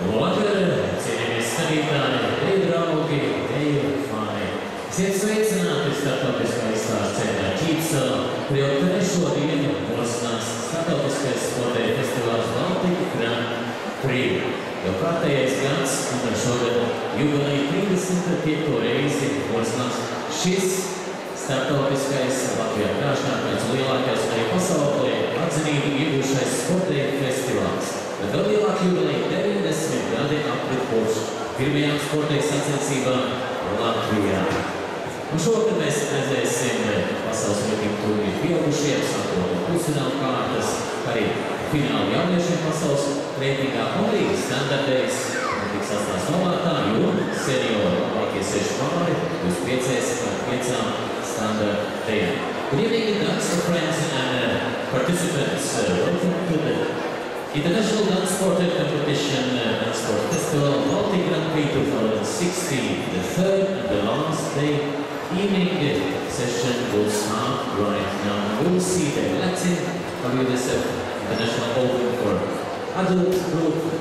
Otrais cīnīties skatītāji, te draugi, te fani. Esiet sveicināti starptautiskā izstāstētā Čīpsa, jau trešo dienu bosnās starptautiskais sportēja festivāls Baltika Grand Prix. Jau kārtējais gads, un šogad jubilēja 35. reizi bosnās šis starptautiskais Latvijā krāšņā pēc lielākais arī pasaulē atzinību iegūšais sportēja festivāls. Bet vēl lielāk jubilēja kopš pirmajām sportēja sacensībām Latvijā. Un šogad mēs redzēsim pasaules rītību turnīru pieaugušiem, sākot no pusfināla kārtas, arī finālu jauniešiem pasaules reitingā un arī standartēs tiks atstās novārtā, jo senioru labākie seši pāri būs piecēs ar piecām standartējām. Good evening, dance friends and uh, participants. Uh, welcome to the International Dance Sport Competition Dance Sport Festival Prix 2016, the third and the last day evening session will start right now. We will see the Latin WSF International Open for Adult Group